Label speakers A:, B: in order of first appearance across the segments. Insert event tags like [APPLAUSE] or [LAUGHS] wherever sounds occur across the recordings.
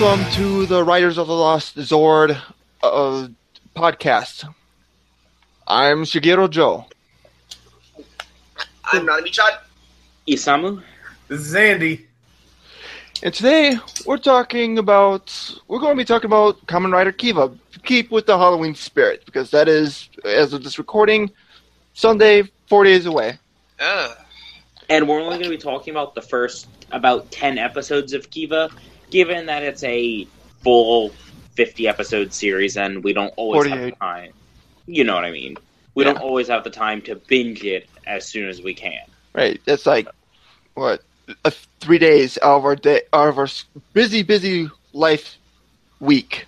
A: Welcome to the Riders of the Lost Zord uh, podcast. I'm Shigeru Joe.
B: I'm not a
C: Isamu?
D: This is Andy.
A: And today we're talking about we're going to be talking about Kamen Rider Kiva. Keep with the Halloween spirit because that is as of this recording Sunday 4 days away.
B: Ugh.
C: And we're only going to be talking about the first about 10 episodes of Kiva, given that it's a full 50 episode series and we don't always have
A: 48.
C: the time. You know what I mean? We
A: Yeah.
C: don't always have the time to binge it as soon as we can.
A: Right. That's like what uh, 3 days out of our day out of our busy busy life week.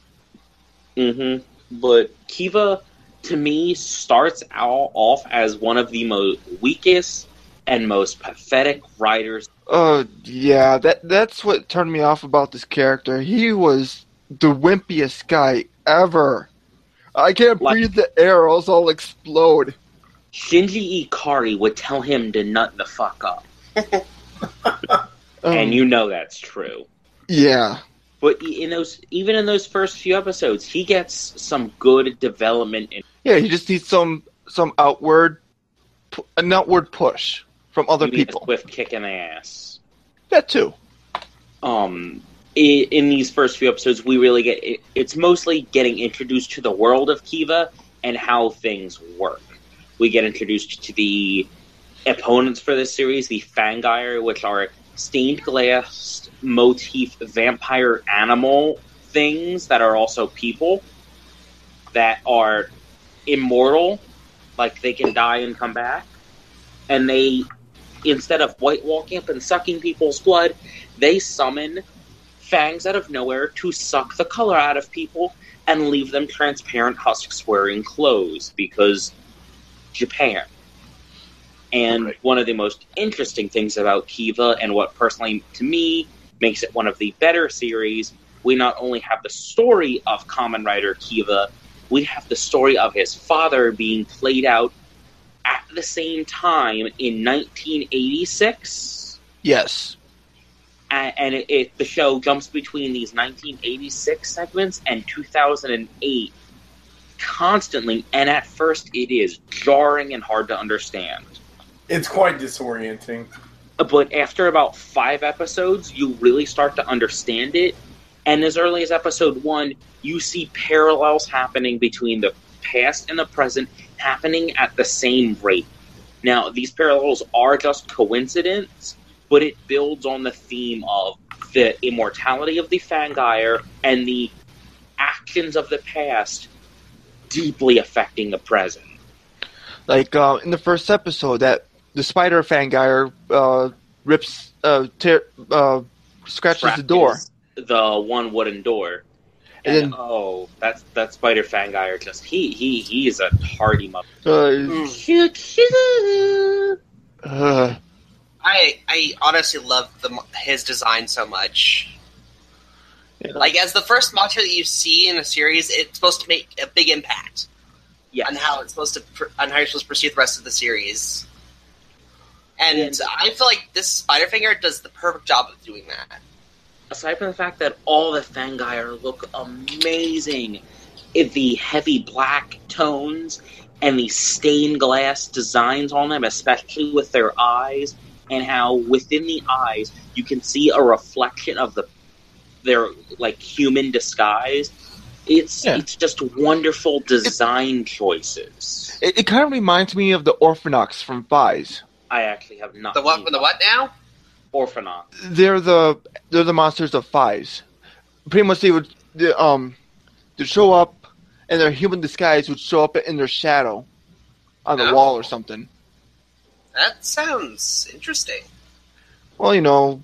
C: Mm-hmm. But Kiva, to me, starts out off as one of the most weakest and most pathetic writers.
A: Oh yeah, that that's what turned me off about this character. He was the wimpiest guy ever. I can't
C: Like-
A: breathe the air, or else I'll explode.
C: Shinji Ikari would tell him to nut the fuck up. [LAUGHS]
A: Um,
C: and you know that's true.
A: yeah,
C: But in those, even in those first few episodes, he gets some good development. In,
A: yeah, he just needs some some outward, an outward push from other
C: he
A: people.
C: swift kicking ass.
A: That too.
C: Um, in these first few episodes, we really get it, it's mostly getting introduced to the world of Kiva and how things work. We get introduced to the opponents for this series, the Fangire, which are stained glass motif vampire animal things that are also people that are immortal, like they can die and come back. And they, instead of white walking up and sucking people's blood, they summon fangs out of nowhere to suck the color out of people and leave them transparent husks wearing clothes because Japan. And
D: Right.
C: one of the most interesting things about Kiva, and what personally to me makes it one of the better series, we not only have the story of Kamen Rider Kiva, we have the story of his father being played out at the same time in 1986
A: Yes.
C: and, and it, it, the show jumps between these 1986 segments and 2008 constantly and at first it is jarring and hard to understand
D: It's quite disorienting.
C: but after about five episodes you really start to understand it and as early as episode one you see parallels happening between the past and the present happening at the same rate now these parallels are just coincidence but it builds on the theme of the immortality of the Fangire and the actions of the past deeply affecting the present.
A: Like uh, in the first episode, that the spider fangire uh, rips, uh, tear, uh, scratches the door.
C: The one wooden door.
A: And
C: And,
A: then-
C: oh, that's that spider Fangire just he he he is a hardy mother.
A: Uh,
C: Shoot, shoot.
A: uh,
B: I I honestly love the his design so much.
A: Yeah.
B: Like as the first monster that you see in a series, it's supposed to make a big impact
C: Yes.
B: on how it's supposed to on how you're supposed to pursue the rest of the series. And
C: And-
B: I feel like this Spider Fangire does the perfect job of doing that.
C: Aside from the fact that all the Fangire look amazing, if the heavy black tones and the stained glass designs on them, especially with their eyes, and how within the eyes you can see a reflection of the their like human disguise. It's
A: Yeah.
C: it's just wonderful design choices.
A: it, it kind of reminds me of the Orphnoch from Faiz.
C: I actually have not
B: The what? The what now?
C: Orphnoch.
A: They're the they're the monsters of Faiz. Pretty much, they would they, um they show up, and their human disguise would show up in their shadow on the
B: Oh.
A: wall or something.
B: That sounds interesting.
A: Well, you know,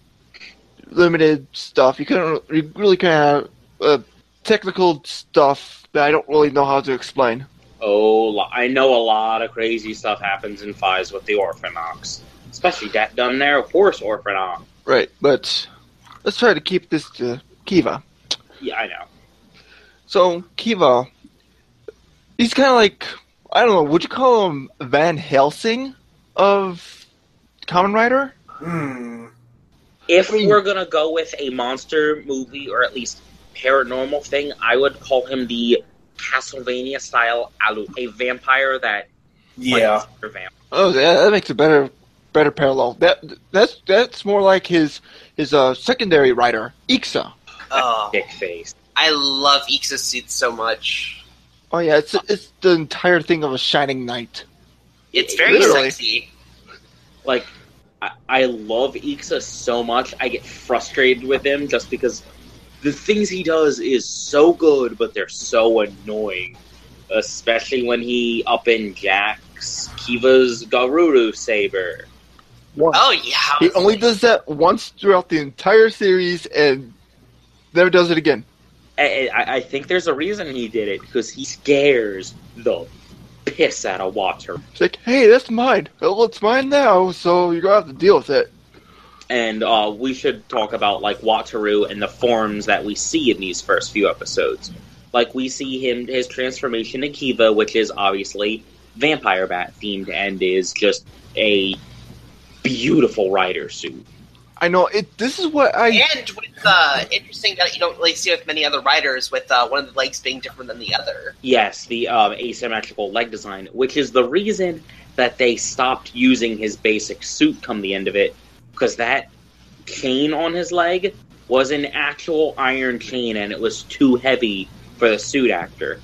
A: limited stuff. You couldn't you really couldn't have, uh, technical stuff that I don't really know how to explain.
C: Oh, I know a lot of crazy stuff happens in Faiz with the Orphnoch. Especially that done there horse Orphnoch.
A: Right, but let's try to keep this to Kiva.
C: Yeah, I know.
A: So Kiva, he's kind of like I don't know. Would you call him Van Helsing of Kamen Rider?
D: Hmm.
C: If
A: I mean-
C: we're gonna go with a monster movie or at least paranormal thing, I would call him the Castlevania style Alu, a vampire that
D: Yeah.
C: fights other vamp-
A: Oh, yeah, that makes a better better parallel. That that's that's more like his his uh, secondary writer Ixa.
B: Oh,
C: dick face.
B: I love Ixa's suit so much.
A: Oh yeah, it's it's the entire thing of a shining knight.
B: It's very
A: Literally.
B: sexy.
C: Like, I, I love Ixa so much. I get frustrated with him just because the things he does is so good, but they're so annoying. Especially when he up in Jax Kiva's Garuru saber.
A: Once.
B: Oh yeah.
A: He only does that once throughout the entire series and never does it again.
C: I, I, I think there's a reason he did it because he scares the piss out of Wataru.
A: It's like, hey, that's mine. Well, it's mine now, so you're gonna have to deal with it.
C: And uh, we should talk about like Wataru and the forms that we see in these first few episodes. Like we see him his transformation to Kiva, which is obviously vampire bat themed and is just a beautiful rider suit.
A: I know it. This is what I.
B: And with uh, interesting that you don't really see with many other riders, with uh, one of the legs being different than the other.
C: Yes, the um, asymmetrical leg design, which is the reason that they stopped using his basic suit come the end of it, because that chain on his leg was an actual iron chain and it was too heavy for the suit actor.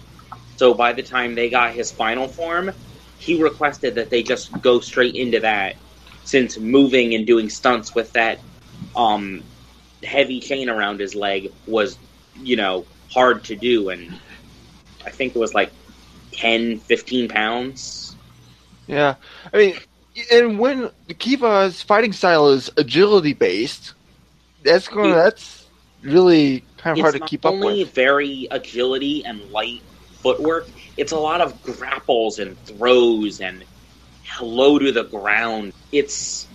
C: So by the time they got his final form, he requested that they just go straight into that, since moving and doing stunts with that um, heavy chain around his leg was, you know, hard to do and I think it was like 10, 15 pounds.
A: Yeah, I mean, and when Kiva's fighting style is agility based, that's going.
C: It-
A: that's really kind of hard to keep up with.
C: only
A: with.
C: very agility and light footwork, it's a lot of grapples and throws and low to the ground. It's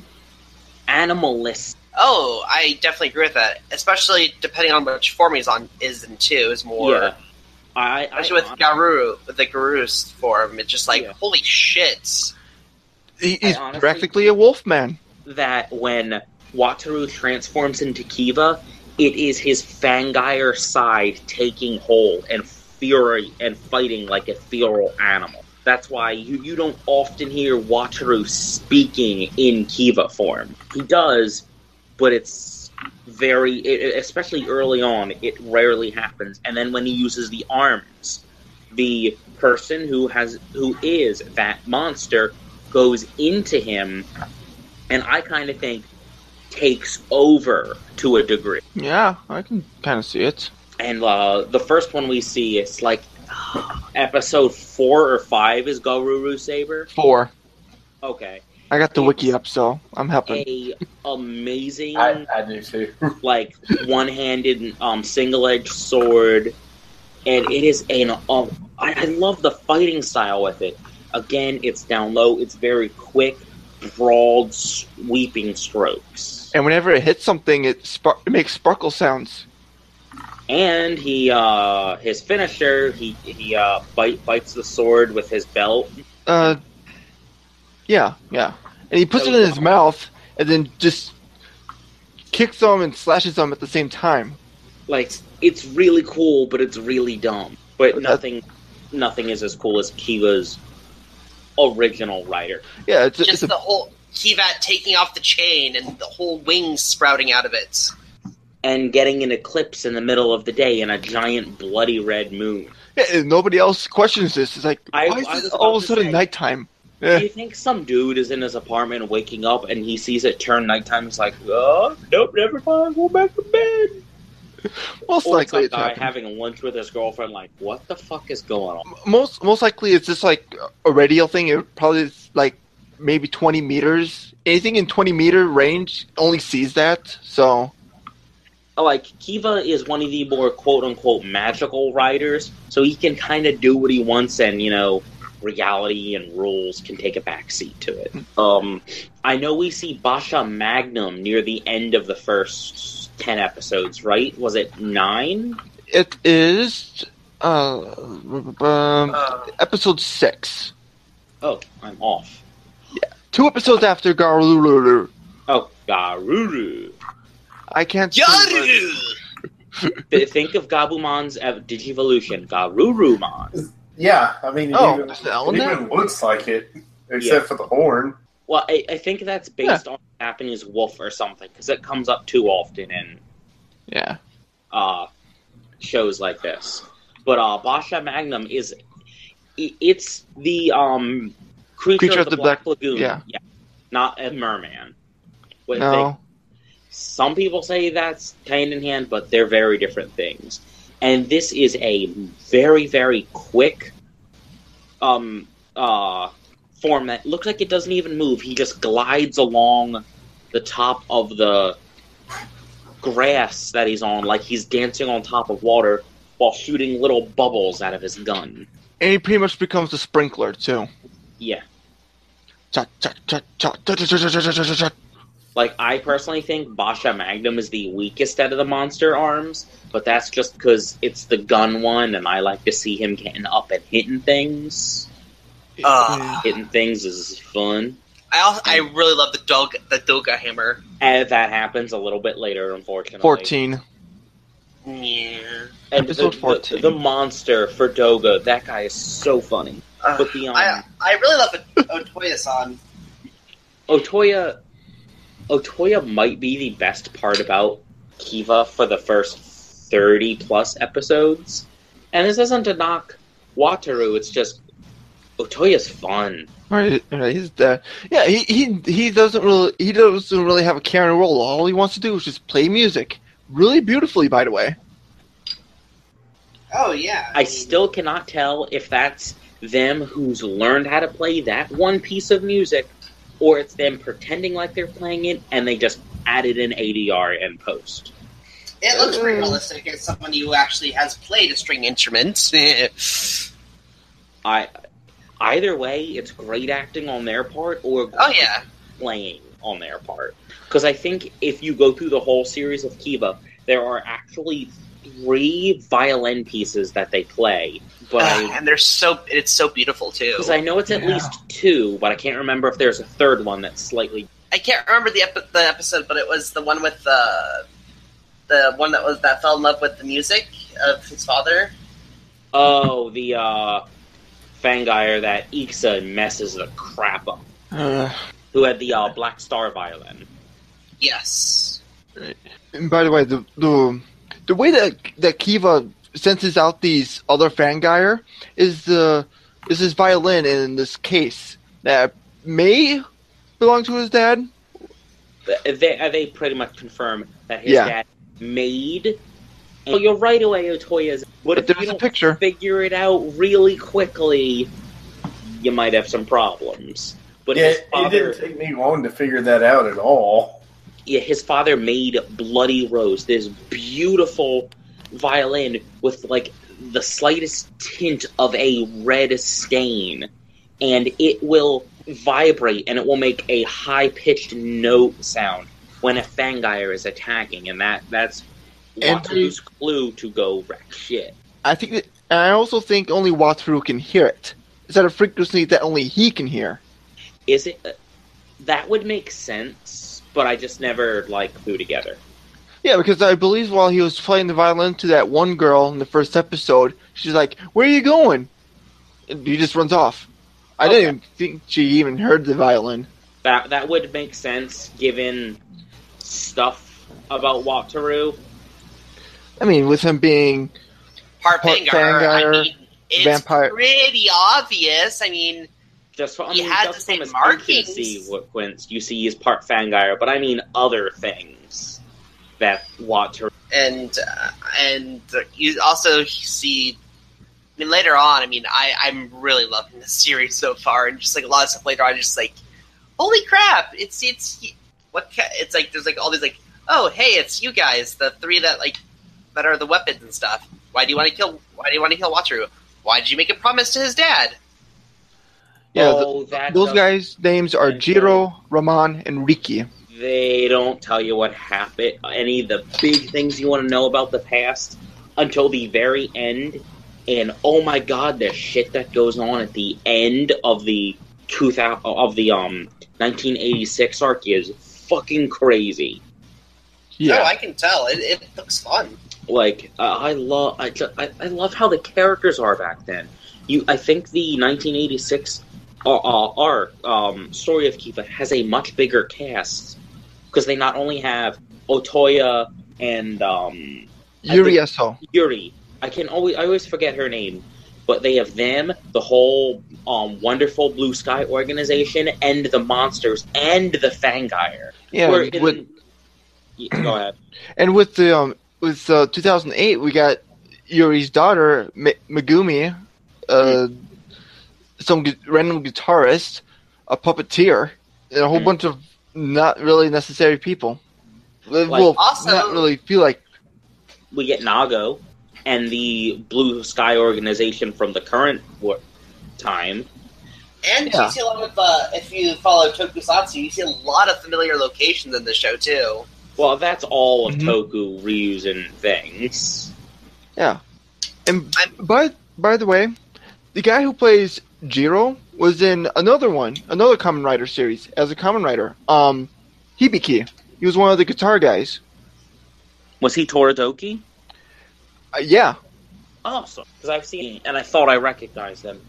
C: animalistic.
B: Oh, I definitely agree with that. Especially depending on which form he's on is in two is more.
C: Yeah. I, I
B: Especially with Garuru, with the Garu's form, it's just like
C: Yeah.
B: holy shit.
A: He, he's practically a wolf man.
C: that when Wataru transforms into Kiva, it is his Fangire side taking hold and fury and fighting like a feral animal. That's why you, you don't often hear Wataru speaking in Kiva form. He does, but it's very, it, especially early on, it rarely happens. And then when he uses the arms, the person who has who is that monster goes into him and I kind of think takes over to a degree.
A: Yeah, I can kind of see it.
C: And uh, the first one we see is like episode four or five is Garuru Saber.
A: Four.
C: Okay,
A: I got the
C: It's-
A: wiki up, so I'm helping.
C: a amazing
D: I, I do too. [LAUGHS]
C: like one-handed um, single-edged sword, and it is an um, I, I love the fighting style with it. Again, it's down low. It's very quick, broad, sweeping strokes.
A: And whenever it hits something, it, spar- it makes sparkle sounds.
C: And he, uh, his finisher, he he uh, bite, bites the sword with his belt.
A: Uh, yeah, yeah. And he puts
C: So
A: it in his mouth, and then just kicks them and slashes them at the same time.
C: Like it's really cool, but it's really dumb. But
A: But that-
C: nothing, nothing is as cool as Kiva's original writer.
A: Yeah, it's,
B: Just
A: it's a,
B: the whole Kiva taking off the chain and the whole wings sprouting out of it.
C: And getting an eclipse in the middle of the day and a giant bloody red moon.
A: yeah, and nobody else questions this. It's like,
C: I-
A: why is this all of a sudden
C: say-
A: nighttime?
C: Do
A: Eh,
C: you think some dude is in his apartment waking up and he sees it turn nighttime? He's like, oh, nope, never mind, go back to bed.
A: most
C: Or
A: likely it's
C: guy having lunch with his girlfriend, like, what the fuck is going on?
A: most most likely it's just like a radial thing. It probably is like maybe twenty meters. Anything in twenty meter range only sees that. So
C: like Kiva is one of the more quote unquote magical writers, so he can kind of do what he wants, and you know, reality and rules can take a backseat to it. Um, I know we see Basha Magnum near the end of the first ten episodes, right? Was it nine?
A: It is uh, um,
B: Uh,
A: episode six.
C: Oh, I'm off.
A: Yeah, Two episodes after Garururu.
C: Oh, Garuru.
A: I can't. say what-
B: Yaru!
C: Th- Think of Gabumon's ev- Digivolution, Garurumon.
D: Yeah, I mean, it
A: Oh,
D: even,
A: there's an L in
D: it even looks like it, except
C: Yeah.
D: for the horn.
C: Well, I, I think that's based on Japanese Wolf or something, because it comes up too often in
A: Yeah.
C: uh, shows like this. But uh, Basha Magnum is it's the um, creature, of, the, Black, Lagoon.
A: yeah.
C: not a merman. What they-
A: No.
C: Some people say that's hand in hand, but they're very different things. And this is a very, very quick um uh form that looks like it doesn't even move. He just glides along the top of the grass that he's on like he's dancing on top of water while shooting little bubbles out of his gun.
A: And he pretty much becomes the sprinkler too.
C: Yeah. Like I personally think Basha Magnum is the weakest out of the monster arms, but that's just because it's the gun one, and I like to see him getting up and hitting things.
B: Uh,
C: hitting things is fun.
B: I also, I really love the dog the Doga hammer.
C: And that happens a little bit later, unfortunately.
A: Fourteen.
B: Yeah.
C: And
A: Episode
C: the, fourteen.
A: The,
C: the, monster for Doga. That guy is so funny.
B: Uh,
C: but the I, um,
B: I really love [LAUGHS] Otoya-san.
C: Otoya Otoya might be the best part about Kiva for the first thirty plus episodes. And this isn't to knock Wataru. It's just Otoya's fun.
A: Right, right, he's dead. Yeah, he, he he doesn't really he doesn't really have a care in the world. All he wants to do is just play music, really beautifully, by the way.
B: Oh yeah.
C: I still cannot tell if that's them who's learned how to play that one piece of music, or it's them pretending like they're playing it and they just added an ADR in post.
B: It looks pretty
A: Uh.
B: realistic as someone who actually has played a string instrument. [LAUGHS]
C: I either way, it's great acting on their part or
B: oh yeah.
C: playing on their part. Because I think if you go through the whole series of Kiva, there are actually three violin pieces that they play. But
B: Ugh,
C: I
B: and they're so it's so beautiful too.
C: because I know it's at
D: Yeah.
C: least two, but I can't remember if there's a third one that's slightly
B: I can't remember the epi- the episode, but it was the one with the the one that was that fell in love with the music of his father.
C: Oh, the uh Fangire that Ixa messes the crap up.
A: Uh,
C: Who had the uh, Black Star violin.
B: Yes.
A: and by the way, the the the way that that Kiva senses out these other Fangire is the is his violin in this case that may belong to his dad.
C: They, uh, they pretty much confirm that his
A: Yeah.
C: dad made. And you're right away, Otoya's. What
A: But
C: if you
A: there's a
C: don't
A: picture.
C: figure it out really quickly? You might have some problems. But
D: yeah,
C: his
D: it didn't take me long to figure that out at all.
C: Yeah, his father made Bloody Rose, this beautiful violin with like the slightest tint of a red stain, and it will vibrate and it will make a high pitched note sound when a Fangire is attacking, and that that's Wataru's clue to go wreck shit.
A: I think that, and I also think only Wataru can hear. It's that a frequency that only he can hear.
C: Is it? uh, That would make sense, but I just never like flew together.
A: Yeah, because I believe while he was playing the violin to that one girl in the first episode, she's like, "Where are you going?" And he just runs off. I
C: Okay.
A: didn't even think she even heard the violin.
C: That that would make sense given stuff about Wataru.
A: I mean, with him being
B: Part
A: Part
B: Fangire.
A: Fangire,
B: I mean, it's
A: vampire-
B: pretty obvious. I mean,
C: Just from, I
B: He
C: mean,
B: had
C: just
B: the
C: from his
B: markings.
C: infancy, what Quince, you see he's part Fangire, but I mean other things that Wataru.
B: and uh, and you also see. I mean, later on, I mean, I I'm really loving this series so far, and just like a lot of stuff later on, just like, holy crap! It's it's what ca- it's like. There's like all these like "Oh, hey, it's you guys, the three that like that are the weapons and stuff. Why do you want to kill? Why do you want to kill Wataru? Why did you make a promise to his dad?"
A: Yeah,
C: oh, that
A: Those guys' names are Jiro, Ramon, and Riki.
C: They don't tell you what happened, any of the big things you want to know about the past until the very end. And oh my god, the shit that goes on at the end of the 2000 of the um 1986 arc is fucking crazy.
B: Oh, I can tell. It, it looks fun.
C: Like uh, I love I, I I love how the characters are back then. You I think the 1986 uh, uh, arc um, story of Kiva has a much bigger cast because they not only have Otoya and um,
A: Yuri Aso.
C: Yuri. I can always I always forget her name, but they have them, the whole um, wonderful Blue Sky organization, and the monsters and the Fangire.
A: Yeah,
C: in-
A: with,
C: Yeah, go ahead. [CLEARS THROAT]
A: and with the um, with uh, 2008, we got Yuri's daughter M- Megumi, uh, some gu- random guitarist, a puppeteer, and a whole
C: Hmm.
A: bunch of not really necessary people. Well,
C: Like,
B: also-
A: not really feel like
C: we get Nago and the Blue Sky organization from the current war- time.
B: And
A: Yeah.
B: you see a lot of uh, if you follow Tokusatsu, you see a lot of familiar locations in the show too.
C: Well, that's all of
A: Mhm.
C: Toku reusing things. Yeah.
A: And
B: I'm-
A: by by the way, the guy who plays Jiro was in another one, another Kamen Rider series as a Kamen Rider. Um, Hibiki. He was one of the guitar guys.
C: Was he Todoroki?
A: Uh, yeah,
C: Awesome, because I've seen and I thought I recognized him.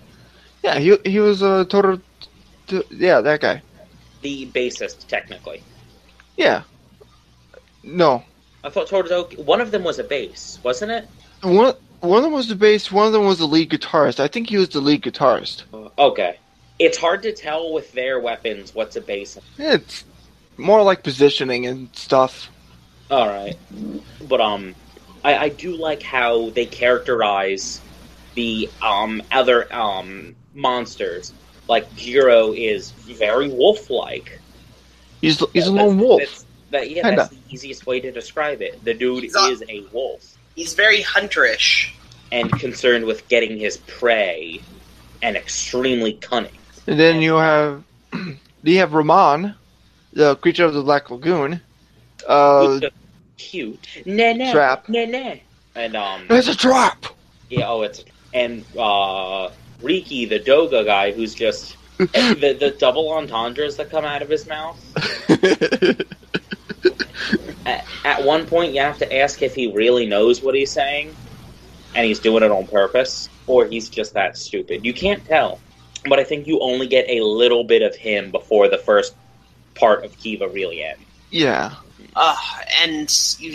A: yeah. He he was a total. t- Yeah, that guy.
C: The bassist, technically.
A: Yeah. No,
C: I thought Todoroki. One of them was a bass, wasn't it?
A: one one of them was the bass. One of them was the lead guitarist. I think he was the lead guitarist.
C: Okay. It's hard to tell with their weapons what's a bass.
A: It's more like positioning and stuff.
C: All right, but um, I, I do like how they characterize the um other um monsters. Like Jiro is very wolf-like.
A: He's he's a
C: That's-
A: lone wolf.
C: That's, that, yeah,
A: Kinda.
C: that's the easiest way to describe it. The dude
B: He's not-
C: is a wolf
B: He's very hunterish.
C: And concerned with getting his prey, and extremely cunning.
A: And then you have [CLEARS THROAT] you have Ramon, the creature of the Black Lagoon. Uh,
C: cute, nah nah,
A: Trap.
C: nah nah, and um,
A: it's a trap.
C: Yeah, oh, it's and uh, Riki, the Doga guy, who's just the the double entendres that come out of his mouth. [LAUGHS] At, at one point, you have to ask if he really knows what he's saying, and he's doing it on purpose, or he's just that stupid. You can't tell, but I think you only get a little bit of him before the first part of Kiva really ends.
A: yeah,
B: Uh, and you,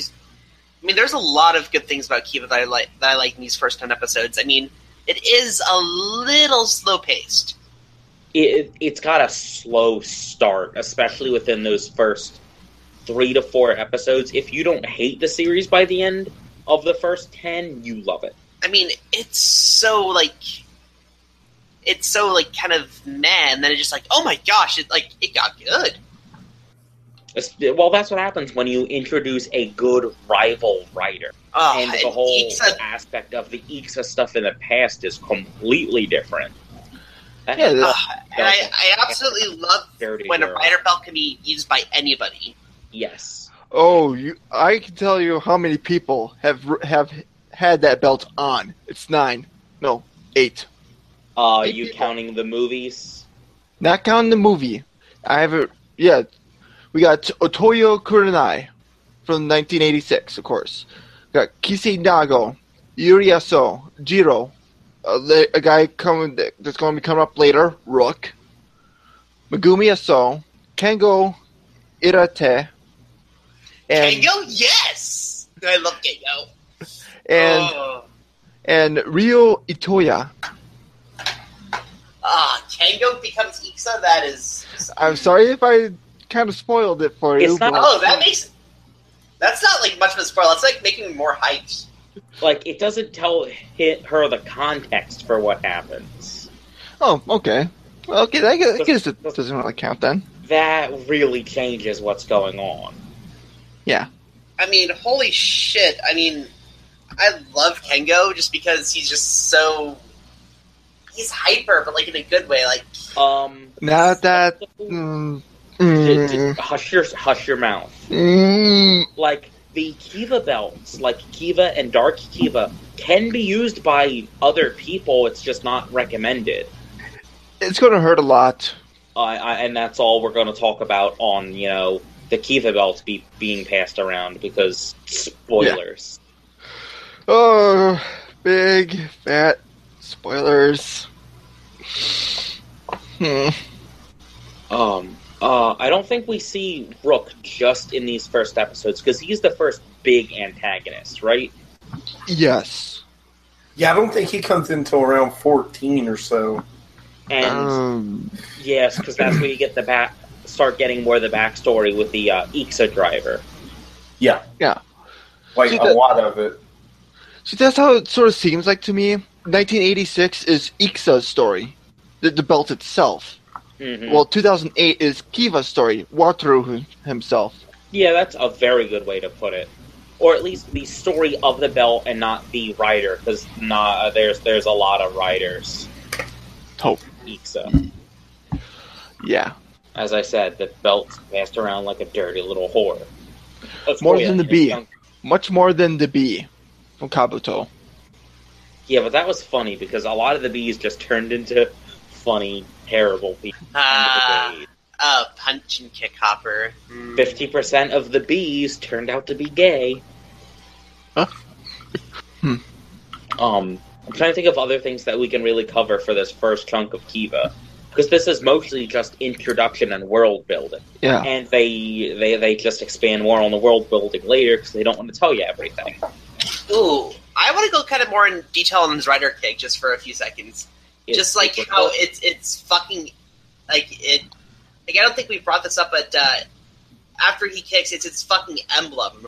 B: I mean, there's a lot of good things about Kiva that I like. That I like in these first ten episodes. I mean, it is a little slow paced.
C: it, it's got a slow start, especially within those first three to four episodes. If you don't hate the series by the end of the first ten, you love it.
B: I mean, it's so like, it's so like kind of meh, and then it's just like, oh my gosh, it like it got good.
C: Well, that's what happens when you introduce a good rival writer,
B: Uh,
C: and the whole
B: Ixa-
C: aspect of the Ixa stuff in the past is completely different.
A: Yeah,
B: uh, and I, I absolutely love when a
C: girl.
B: writer belt can be used by anybody.
C: yes.
A: Oh, you! I can tell you how many people have have had that belt on. It's nine, no, eight.
C: Uh,
A: Eight
C: you
A: people.
C: counting the movies?
A: Not counting the movie. I have it. Yeah, we got Otoya Kurenai from 1986, of course. We got Kisei Nago, Yuri Aso, Jiro, a, a guy coming that's going to be coming up later, Rook, Megumi Aso, Kengo Irate, and
B: Kengo, yes, I love Kengo.
A: and
B: oh.
A: and Rio Itoya.
B: ah, Kengo becomes Ixa. That is.
A: I'm sorry if I kind of spoiled it for you.
C: Not-
B: Oh, that makes. That's not like much of a spoil. That's like making more hype.
C: Like it doesn't tell hit her the context for what happens.
A: Oh, okay. Well, okay, I guess, I guess it doesn't really count then.
C: That really changes what's going on.
A: Yeah.
B: I mean, holy shit! I mean, I love Kengo just because he's just so he's hyper, but like in a good way. Like,
C: Um,
A: Not that. Mm,
C: d- d-
A: mm,
C: hush your hush your mouth.
A: mm.
C: Like the Kiva belts, like Kiva and Dark Kiva, can be used by other people. It's just not recommended.
A: It's gonna hurt a lot.
C: I, I, and that's all we're going to talk about on you know the Kiva belt be being passed around because spoilers.
A: Oh, big fat spoilers. Hmm.
C: Um, uh, I don't think we see Rook just in these first episodes because he's the first big antagonist, right?
A: Yes.
D: Yeah, I don't think he comes until around 14 or so.
C: And
A: Um.
C: yes, because that's where you get the back, start getting more of the backstory with the uh, Ixa driver.
D: Yeah.
A: Yeah.
D: Like
A: See,
D: a
A: that-
D: lot of it.
A: See, that's how it sort of seems like to me. 1986 is Ixa's story, the, the belt itself.
C: Mhm.
A: Well, 2008 is Kiva's story, Wataru himself.
C: yeah, that's a very good way to put it. Or at least the story of the belt and not the rider, because nah, there's there's a lot of riders.
A: Oh.
C: Ixa.
A: Yeah.
C: As I said, the belt's passed around like a dirty little whore. Let's
A: More than the bee.
C: jump-
A: Much more than the bee from Kabuto.
C: Yeah, but that was funny because a lot of the bees just turned into funny, terrible people.
B: uh, uh, punch and kick hopper. Mm.
C: Fifty percent of the bees turned out to be gay.
A: Huh? [LAUGHS] Hmm.
C: Um, I'm trying to think of other things that we can really cover for this first chunk of Kiva, because this is mostly just introduction and world building,
A: Yeah.
C: and they they they just expand more on the world building later because they don't want to tell you everything.
B: Ooh, I want to go kind of more in detail on this rider kick just for a few seconds.
C: It's-
B: just like
C: it's-
B: how it's it's fucking like it. Like I don't think we brought this up, but uh, after he kicks, it's its fucking emblem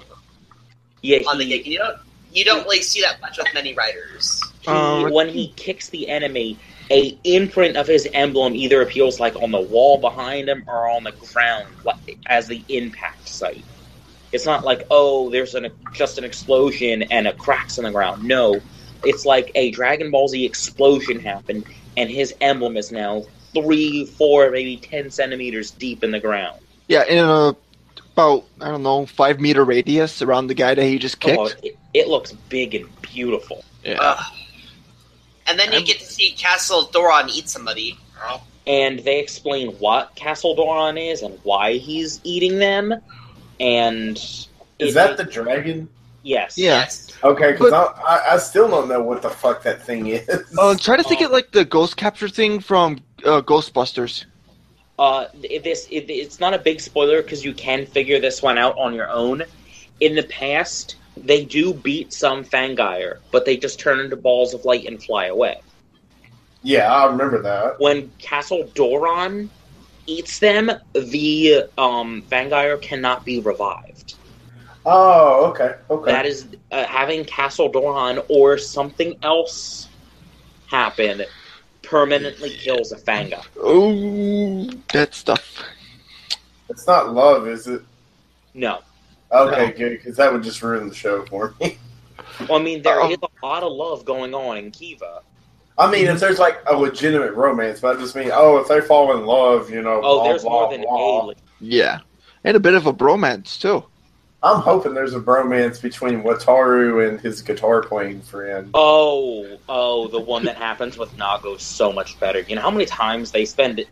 C: yeah,
B: on the kick. And you don't you don't really see that much with many riders.
C: he,
A: Um,
C: when he kicks the enemy, a imprint of his emblem either appears like on the wall behind him or on the ground like, as the impact site. It's not like oh, there's an just an explosion and a cracks in the ground. No, it's like a Dragon Ball Z explosion happened, and his emblem is now three, four, maybe ten centimeters deep in the ground.
A: Yeah, in a about I don't know five meter radius around the guy that he just oh, kicked.
C: Oh, it, it looks big and beautiful.
A: yeah.
B: Ugh. And then you
A: I'm-
B: get to see Castle Doran eat somebody.
C: and they explain what Castle Doran is and why he's eating them. And
D: Is that the dragon?
C: yes?
A: Yeah.
B: Yes.
D: Okay, because I, I, I still don't know what the fuck that thing is.
A: Uh, try to think it like the ghost capture thing from uh, Ghostbusters.
C: Uh, this it, it's not a big spoiler because you can figure this one out on your own. In the past, they do beat some Fangire, but they just turn into balls of light and fly away.
D: yeah, I remember that.
C: When Castle Doran eats them, the um, Fangire cannot be revived.
D: Oh, okay, okay.
C: That is uh, having Castle Doran or something else happen permanently kills a Fanga.
A: Oh, that stuff.
D: it's not love, is it?
C: No.
D: Okay, good, because that would just ruin the show for me.
C: Well, I mean, there
A: Uh-oh.
C: is a lot of love going on in Kiva.
D: I mean, if there's like a legitimate romance, but I just mean, oh, if they fall in love, you know.
C: Oh,
D: blah,
C: there's
D: blah,
C: more than
D: blah.
C: a.
A: Yeah, and a bit of a bromance too.
D: I'm hoping there's a bromance between Wataru and his guitar playing friend.
C: Oh, oh, the one that happens with Nago's so much better. You know how many times they spend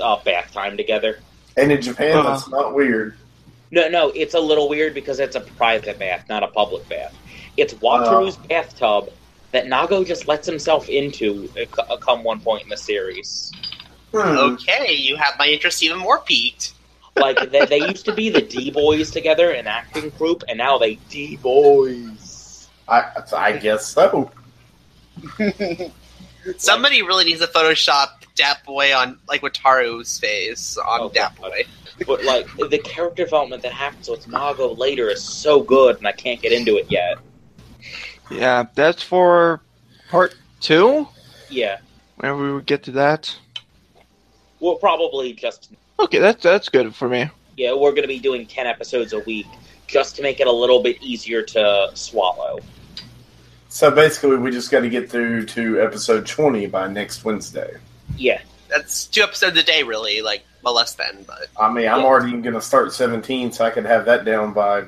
C: uh, bath time together?
D: And in Japan,
A: Uh-huh.
D: that's not weird.
C: No, no, it's a little weird because it's a private bath, not a public bath. It's Wataru's bathtub that Nago just lets himself into uh, uh, come one point in the series.
D: Hmm.
B: Okay, you have my interest even more piqued.
C: Like they, they used to be the D boys together, an acting group, and now they D boys.
D: I, I guess so. [LAUGHS]
B: Somebody really needs to Photoshop Dap Boy on like Wataru's face on
C: Oh,
B: Dap
C: God.
B: Boy.
C: But like the character development that happens with Nago later is so good, and I can't get into it yet.
A: Yeah, that's for part two.
C: Yeah,
A: Whenever we get to that.
C: we'll probably just
A: Okay, that's that's good for me.
C: yeah we're gonna be doing ten episodes a week just to make it a little bit easier to swallow.
D: So basically, we just got to get through to episode 20 by next Wednesday.
C: Yeah,
B: That's two episodes a day, really. Like, well, less than, but
D: I mean, I'm
C: Yeah.
D: already going to start 17, so I could have that down by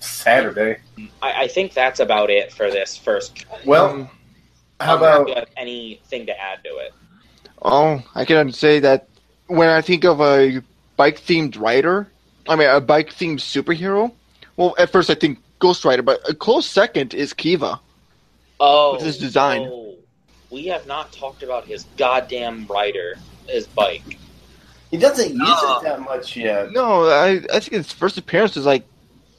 D: Saturday.
C: I, I think that's about it for this first.
D: Well,
A: Um,
D: how
C: I don't know if
D: about
C: you have anything to add to it?
A: Oh, I can say that when I think of a bike themed writer, I mean a bike themed superhero. Well, at first I think Ghost Rider, but a close second is Kiva.
C: Oh,
A: With his design.
C: oh, we have not talked about his goddamn rider, his bike.
D: he doesn't use
B: Oh.
D: it that much yet?
A: No, I I think his first appearance was like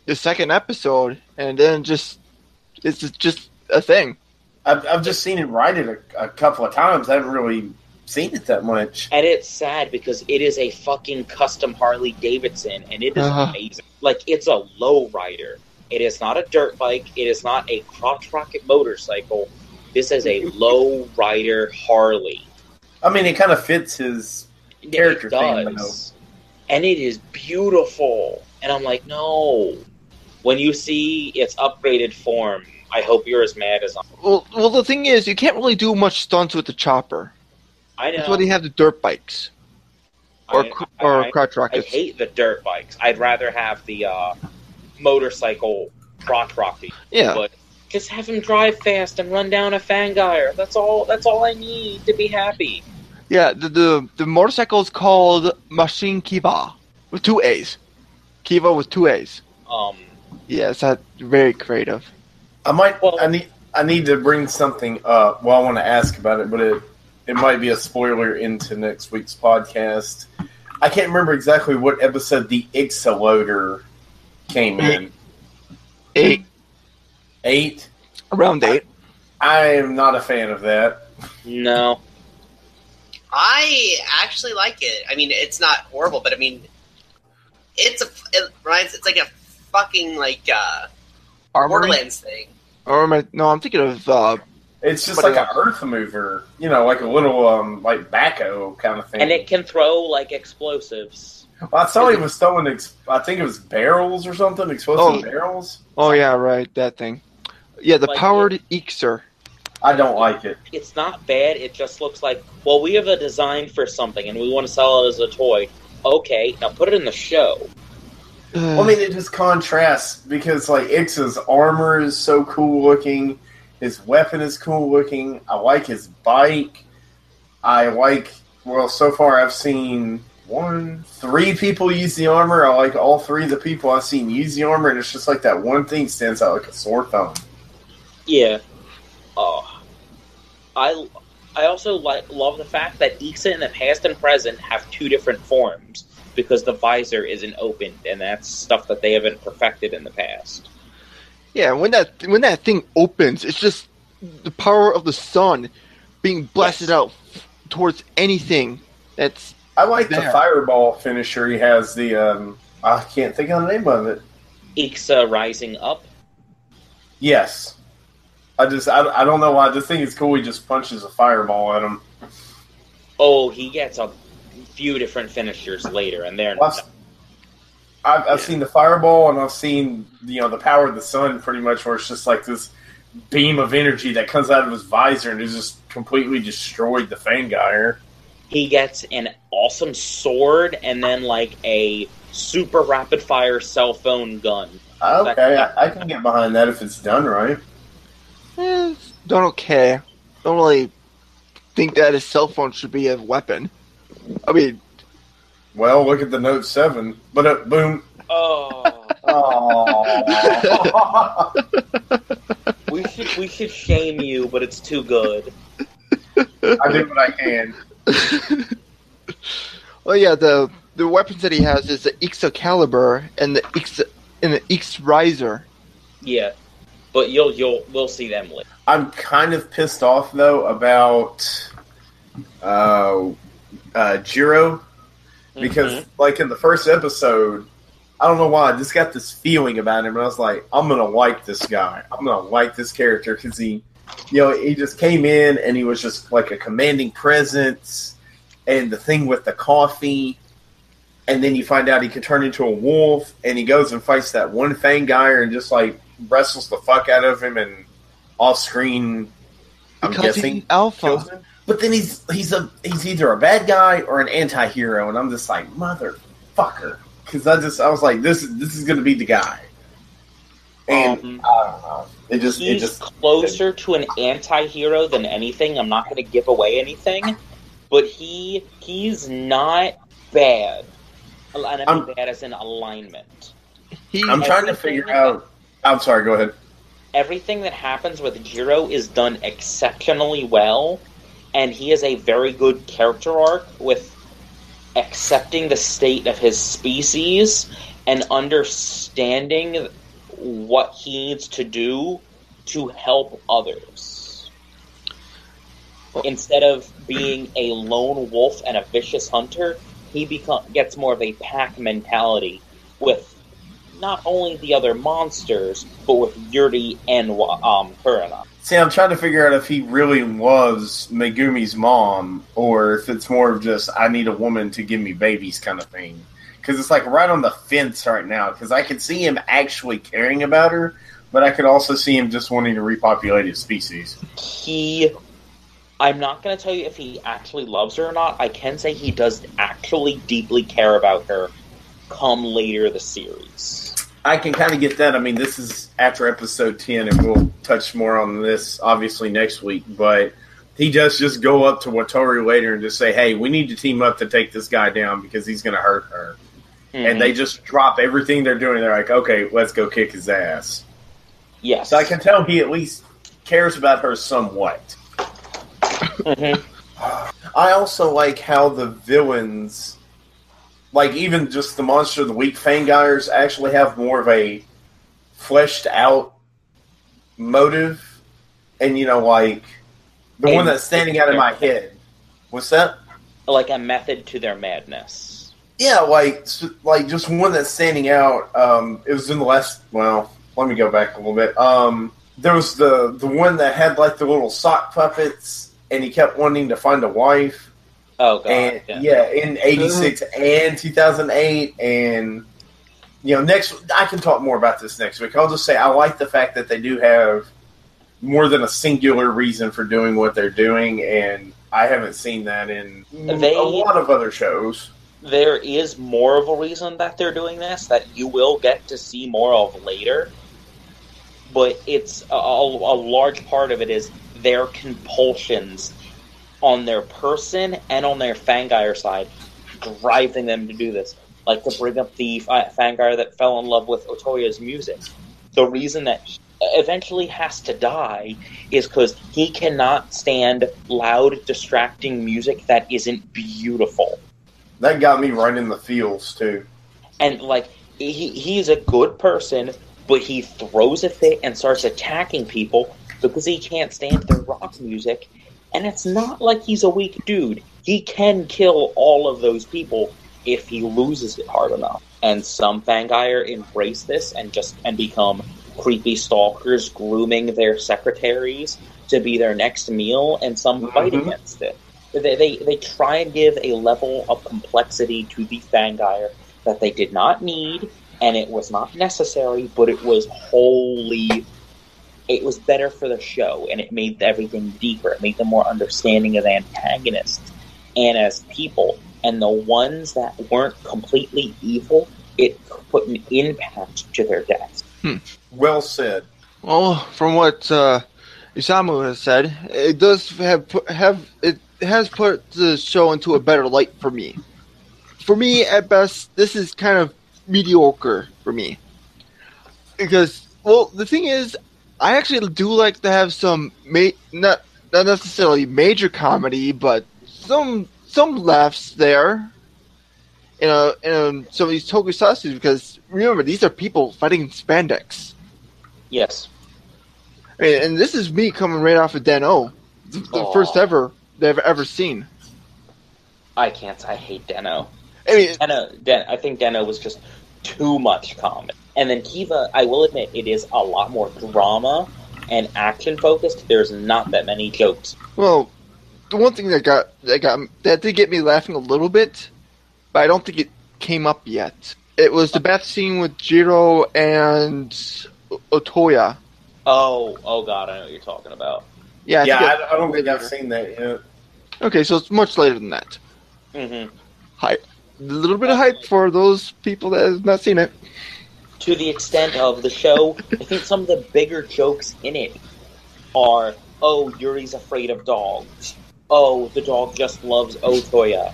A: the second episode, and then just it's just- just a thing.
D: I've, I've just seen him ride it a, a couple of times. I haven't really seen it that much.
C: And it's sad because it is a fucking custom Harley Davidson, and it is
A: Uh-huh.
C: amazing. Like it's a low rider. It is not a dirt bike. It is not a crotch rocket motorcycle. This is a low rider Harley.
D: I mean, it kind of fits his. Character
C: it
D: theme,
C: does, and it is beautiful. And I'm like, no. When you see its upgraded form, I hope you're as mad as I.
A: Well, well, the thing is, you can't really do much stunts with the chopper.
C: I know.
A: That's why they have the dirt bikes or
C: I-
A: cr-
C: I-
A: or
C: I-
A: crotch
C: I hate the dirt bikes. I'd rather have the uh, motorcycle crotch rocky.
A: yeah,
C: But just have him drive fast and run down a Fangire. That's all. That's all I need to be happy.
A: yeah. The, the the motorcycle is called Machine Kiva with two A's. Kiva with two A's.
C: Um,
A: Yes, that's very creative.
D: I might.
C: Well-
D: I need. I need to bring something up. Well, I want to ask about it, but it it might be a spoiler into next week's podcast. I can't remember exactly what episode the Ixaloader came in.
A: Eight
D: Eight.
A: around eight.
D: I am not a fan of that.
C: no.
B: I actually like it. I mean, it's not horrible, but I mean, it's a it reminds it's like a fucking like uh
A: Armory.
B: Borderlands thing.
A: Or am I, no, I'm thinking of uh,
D: It's just like an earth mover, you know, like a little um like backhoe kind of thing.
C: And it can throw like explosives.
D: Well, I saw he was throwing. Ex- I think it was barrels or something, explosive
A: Oh.
D: barrels.
A: Oh yeah, right, that thing. Yeah, the
C: Like
A: powered Ixer.
D: I don't like it.
C: It's not bad. It just looks like well, we have a design for something and we want to sell it as a toy. Okay, now put it in the show. Uh.
D: Well, I mean, it just contrasts because like Ix's armor is so cool looking, his weapon is cool looking. I like his bike. I like. Well, so far I've seen one, three people use the armor. I like all three of the people I've seen use the armor, and it's just like that one thing stands out like a sore thumb.
C: Yeah. Oh. I I also like love the fact that Ixa in the past and present have two different forms because the visor isn't opened and that's stuff that they haven't perfected in the past.
A: yeah, when that when that thing opens, it's just the power of the sun being blasted
C: Yes.
A: out f- towards anything that's
D: I like the fireball finisher. He has the. um I can't think of the name of it.
C: Ixa rising up.
D: Yes. I just I, I don't know why this thing is cool. He just punches a fireball at him.
C: Oh, he gets a few different finishers later and they're
D: Well, I've, I've
A: Yeah.
D: seen the fireball and I've seen you know the power of the sun pretty much where it's just like this beam of energy that comes out of his visor and it just completely destroyed the Fangire.
C: He gets an awesome sword and then like a super rapid fire cell phone gun.
D: Okay, I, I can get behind that if it's done right.
A: eh, it's done okay. Don't really think that a cell phone should be a weapon. I mean,
D: Well, look at the Note Seven. But uh, boom.
C: Oh,
D: Oh. [LAUGHS]
C: we should we should shame you, but it's too good.
D: I did what I can. [LAUGHS]
A: well, yeah, the the weapons that he has is the Ixa Calibur and the X and the X Riser.
C: Yeah, but you'll you'll we'll see them later.
D: I'm kind of pissed off though about uh, uh, Jiro because,
C: Mhm.
D: like in the first episode, I don't know why I just got this feeling about him, and I was like, I'm gonna like this guy. I'm gonna like this character because he, you know, he just came in and he was just like a commanding presence, and the thing with the coffee. and then you find out he can turn into a wolf, and he goes and fights that one Fang guy and just like wrestles the fuck out of him, and off screen, I'm
A: Because
D: guessing
A: he's alpha.
D: But then he's he's a he's either a bad guy or an anti-hero, and I'm just like motherfucker, because I just I was like this this is gonna be the guy, and
C: Um,
D: I don't know, it just it
C: He's
D: just
C: closer to an anti-hero than anything. I'm not going to give away anything, but he he's not bad. And I mean
D: I'm-
C: bad as in alignment.
A: He,
D: I'm trying to figure out. I'm sorry, go ahead.
C: Everything that happens with Jiro is done exceptionally well, and he has a very good character arc with accepting the state of his species and understanding what he needs to do to help others. Instead of being a lone wolf and a vicious hunter, he become, gets more of a pack mentality with not only the other monsters, but with Yuri and um, Kurana.
D: See, I'm trying to figure out if he really was Megumi's mom, or if it's more of just I need a woman to give me babies kind of thing. Because it's like right on the fence right now. Because I could see him actually caring about her, but I could also see him just wanting to repopulate his species.
C: He. I'm not going to tell you if he actually loves her or not. I can say he does actually deeply care about her come later the series.
D: I can kind of get that. I mean, this is after episode 10, and we'll touch more on this obviously next week. But he does just go up to Wataru later and just say, hey, we need to team up to take this guy down because he's going to hurt her. And they just drop everything they're doing. They're like, okay, let's go kick his ass.
C: yes.
D: So I can tell he at least cares about her somewhat.
C: Mhm. [SIGHS]
D: I also like how the villains, like even just the monster of the week Fangires, actually have more of a fleshed out motive. And, you know, like the one that's standing out in my head. What's that?
C: Like a method to their madness.
D: Yeah, like like just one that's standing out. Um, it was in the last. Well, let me go back a little bit. Um, there was the the one that had like the little sock puppets, and he kept wanting to find a wife.
C: Oh, God.
D: and
C: yeah.
D: yeah, in '86 and 2008, and you know, next I can talk more about this next week. I'll just say I like the fact that they do have more than a singular reason for doing what they're doing, and I haven't seen that in
C: They-
D: a lot of other shows.
C: There is more of a reason that they're doing this that you will get to see more of later. But it's a, a large part of it is their compulsions on their person and on their Fangire side, driving them to do this. Like to bring up the Fa- uh, Fangire that fell in love with Otoya's music. The reason that he eventually has to die is because he cannot stand loud, distracting music that isn't beautiful.
D: That got me right in the feels too.
C: and like he, he's a good person but he throws a fit and starts attacking people because he can't stand their rock music and it's not like he's a weak dude he can kill all of those people if he loses it hard enough and some fangire embrace this and just and become creepy stalkers grooming their secretaries to be their next meal and some fight
D: Mhm.
C: against it they, they, they try and give a level of complexity to the fangire that they did not need and it was not necessary, but it was wholly. It was better for the show, and it made everything deeper. It made them more understanding as antagonists and as people. And the ones that weren't completely evil, it put an impact to their deaths.
D: Well said.
A: Well, from what uh, Isamu has said, it does have have it has put the show into a better light for me. For me, at best, this is kind of mediocre for me because, well, the thing is, I actually do like to have some ma- not not necessarily major comedy, but some some laughs there. You know, in some of these tokusatsu because remember these are people fighting in spandex.
C: Yes.
A: I mean, and this is me coming right off of Den O, the, the first ever they've ever seen.
C: I can't. I hate Den-O.
A: I mean,
C: Den-O, Den, I think Den-O was just too much comedy. And then Kiva, I will admit, it is a lot more drama and action focused. There's not that many jokes.
A: well, the one thing that got that got that did get me laughing a little bit, but I don't think it came up yet. It was the bath scene with Jiro and Otoya.
C: Oh, oh god, I know what you're talking about.
A: Yeah, I
D: yeah,
A: think
D: I, I don't think I've seen that yet.
A: Okay, so it's much later than that.
C: hmm
A: A little bit of hype for those people that have not seen it.
C: To the extent of the show, I think some of the bigger jokes in it are, oh, Yuri's afraid of dogs. Oh, the dog just loves Otoya.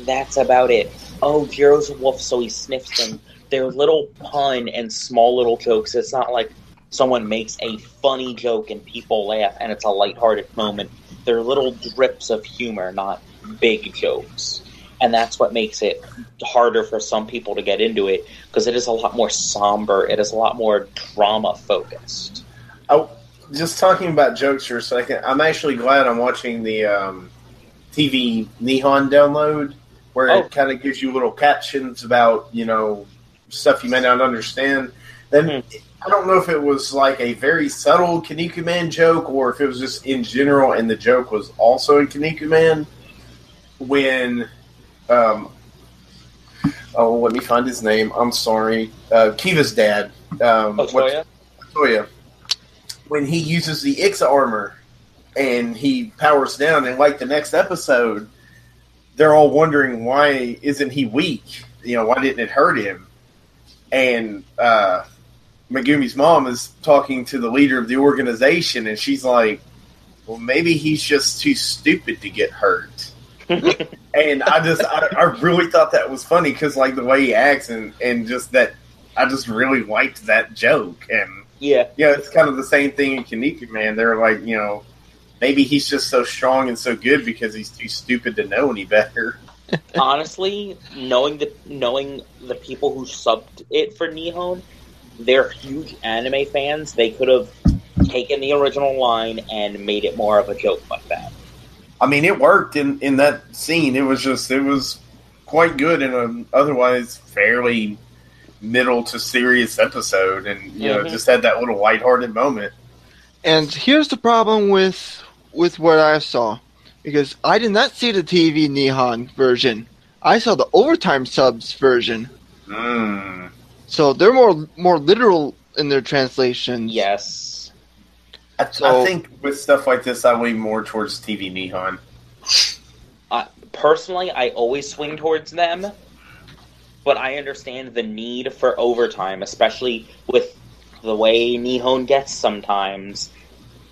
C: That's about it. Oh, Jiro's a wolf, so he sniffs them. They're little pun and small little jokes. It's not like someone makes a funny joke and people laugh and it's a lighthearted moment. They're little drips of humor, not big jokes. And that's what makes it harder for some people to get into it because it is a lot more somber. It is a lot more drama focused.
D: Oh, just talking about jokes for a second. I'm actually glad I'm watching the um, TV Nihon download, where
C: Oh.
D: it kind of gives you little captions about you know stuff you may not understand. Then
C: Hmm.
D: I don't know if it was like a very subtle Kinnikuman joke or if it was just in general, and the joke was also in Kinnikuman. When, um, oh, let me find his name. I'm sorry, uh, Kiva's dad. Um, what's-
C: Otoya?
D: When he uses the Ixa armor and he powers down, and like the next episode, they're all wondering why isn't he weak? You know, why didn't it hurt him? And uh, Megumi's mom is talking to the leader of the organization, and she's like, "Well, maybe he's just too stupid to get hurt." [LAUGHS] and I just, I, I really thought that was funny because like the way he acts and and just that, I just really liked that joke and
C: yeah.
D: yeah, it's kind of the same thing in Kinnikuman. They're like, you know, maybe he's just so strong and so good because he's too stupid to know any better.
C: Honestly, knowing the knowing the people who subbed it for Nihon, they're huge anime fans. They could have taken the original line and made it more of a joke like that.
D: I mean, it worked in in that scene. It was just, it was quite good in an otherwise fairly middle to serious episode, and you know,
C: Mhm.
D: just had that little lighthearted moment.
A: And here's the problem with with what I saw, because I did not see the TV Nihon version. I saw the overtime subs version,
D: Mm.
A: So they're more more literal in their translations.
C: Yes.
D: I, I think with stuff like this, I lean more towards TV Nihon.
C: Personally, I always swing towards them, but I understand the need for overtime, especially with the way Nihon gets sometimes.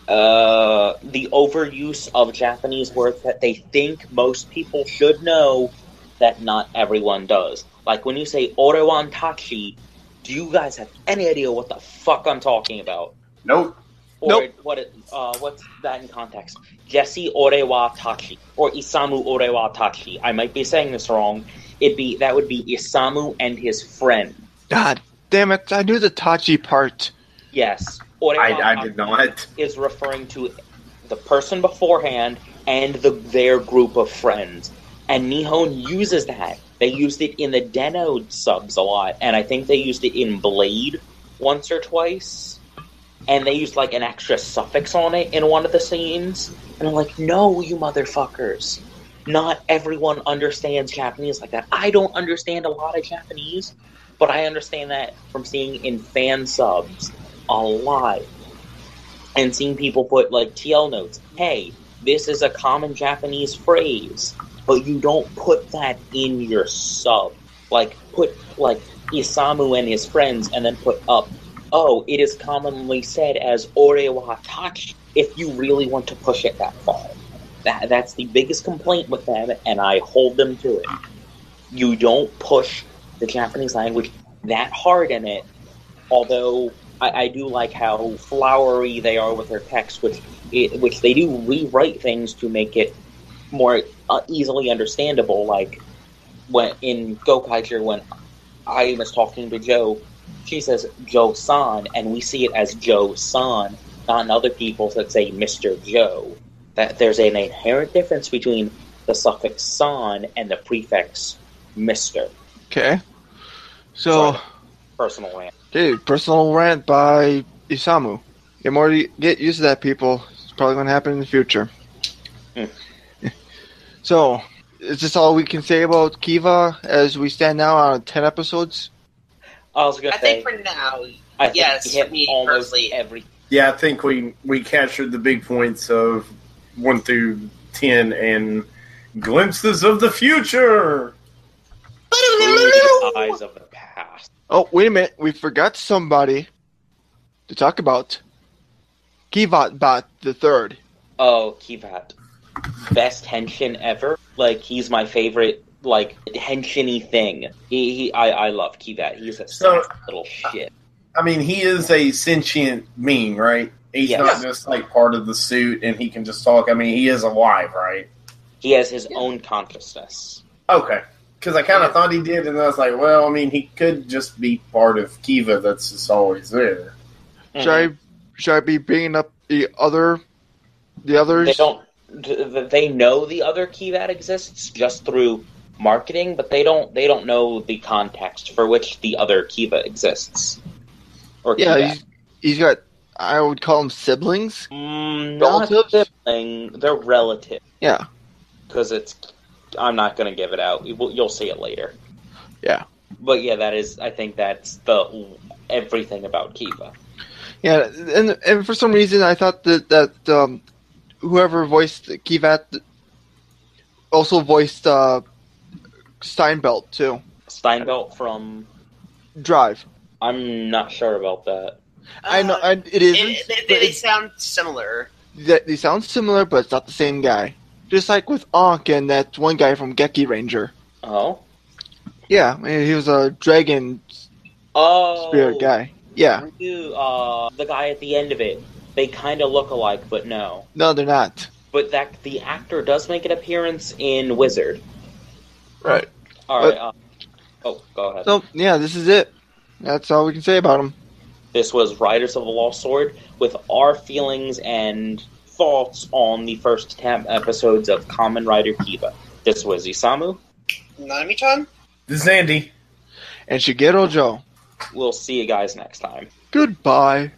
C: Uh, the overuse of Japanese words that they think most people should know that not everyone does. Like when you say Orewan Tachi, do you guys have any idea what the fuck I'm talking about?
D: Nope.
C: Or
A: Nope.
C: what? it- Uh, what's that in context? Jesse Orewa Tachi or Isamu Orewa Tachi. I might be saying this wrong. It'd be that would be Isamu and his friend.
A: God damn it! I knew the Tachi part.
C: Yes, Orewa
D: I, I did not.
C: is referring to the person beforehand and the their group of friends. And Nihon uses that. They used it in the Denode subs a lot, and I think they used it in Blade once or twice. And they used like an extra suffix on it in one of the scenes. And I'm like, no, you motherfuckers. Not everyone understands Japanese like that. I don't understand a lot of Japanese, but I understand that from seeing in fan subs a lot and seeing people put like TL notes. Hey, this is a common Japanese phrase, but you don't put that in your sub. Like put like Isamu and his friends, and then put up. Oh, it is commonly said as Orewa Tachi. If you really want to push it that far, that that's the biggest complaint with them, and I hold them to it. You don't push the Japanese language that hard in it, although I, I do like how flowery they are with their text, which it, which they do rewrite things to make it more easily understandable. Like when in Gokaiger, when I was talking to Joe, she says Joe San, and we see it as Joe San, not in other people's that say Mister Joe. That there's an inherent difference between the suffix san and the prefix Mister.
A: Okay. So,
C: Sorry. Personal rant.
A: dude, personal rant by Isamu. Get more. Get used to that, people. It's probably going to happen in the future.
C: Hmm.
A: So, is this all we can say about Kiva as we stand now on ten episodes?
C: I was gonna
B: I
C: say,
B: think for now,
C: I
B: yes,
C: we hit
B: for me
C: almost
B: personally.
C: every.
D: Yeah, I think we we captured the big points of one through ten and glimpses of the future.
C: the eyes of the past.
A: Oh, wait a minute. We forgot somebody to talk about. Kivat Bat the third.
C: Oh, Kivat. Best henshin ever. Like, he's my favorite, like, henshiny thing. He, he I, I love Kivat. He's a
D: So-
C: little shit.
D: I mean, he is a sentient being, right? He's
C: Yes.
D: not just like part of the suit and he can just talk. I mean, he is alive, right?
C: He has his own consciousness.
D: Okay. Because I kind of thought he did, and I was like, well, I mean, he could just be part of Kiva that's just always there.
A: Should I should I be bringing up the other the others?
C: They don't. Th- th- They know the other Kivat exists just through marketing, but they don't. They don't know the context for which the other Kiva exists. Or
A: Yeah, he's, he's got. I would call them siblings.
C: Mm, not
A: Relatives?
C: sibling. They're relative
A: Yeah,
C: because it's. I'm not going to give it out. You will- You'll see it later.
A: Yeah.
C: But yeah, that is. I think that's the everything about Kiva.
A: yeah, and and for some reason I thought that that um, whoever voiced Kivat also voiced uh, Steinbelt too.
C: Steinbelt from.
A: Drive.
C: I'm not sure about that.
A: I know
B: Uh,
A: I, it isn't.
B: it- they, they, they sound similar.
A: they, they sound similar, but it's not the same guy. Just like with Ankh and that one guy from Geki Ranger.
C: Oh.
A: Yeah, I mean, he was a dragon
C: Oh.
A: spirit guy. Yeah,
C: You, uh, the guy at the end of it. They kind of look alike, but no.
A: no, they're not.
C: But that the actor does make an appearance in Wizard.
A: Right.
C: All right. But- Uh, oh, go ahead.
A: So yeah, this is it. That's all we can say about him.
C: This was Riders of the Lost Zord with our feelings and thoughts on the first 10 episodes of Kamen Rider Kiva. This was Isamu.
B: Nanami-chan?
D: This is Andy.
A: And Shigeru Joe.
C: We'll see you guys next time.
A: Goodbye.